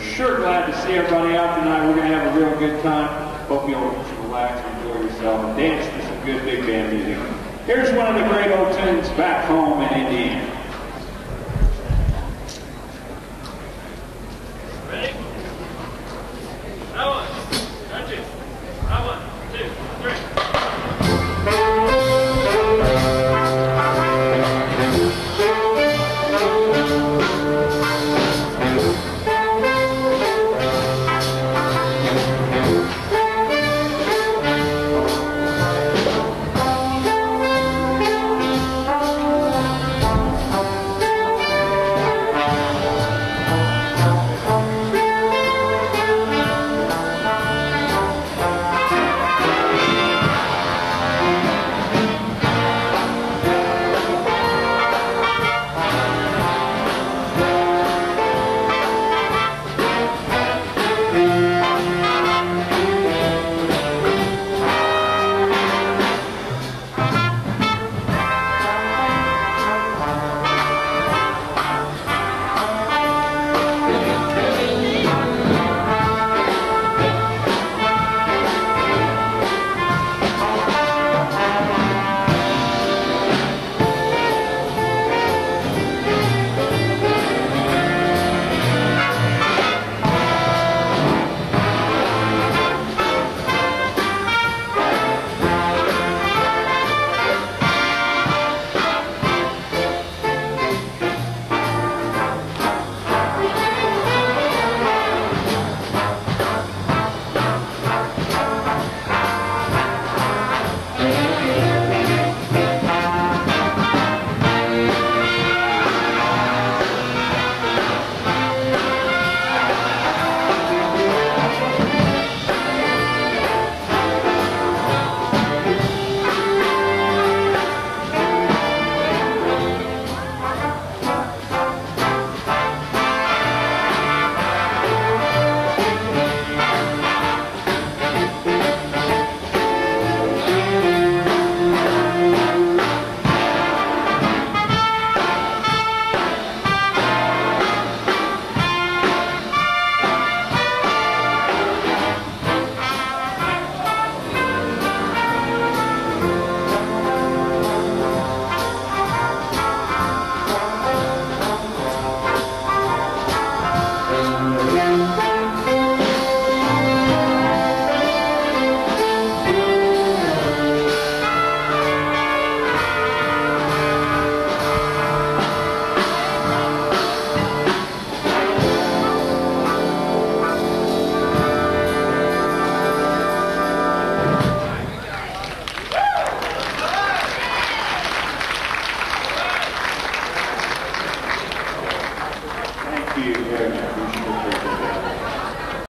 Sure glad to see everybody out tonight. We're going to have a real good time. Hope you'll just relax enjoy yourself and dance to some good big band music. Here's one of the great old tunes back home in Indiana.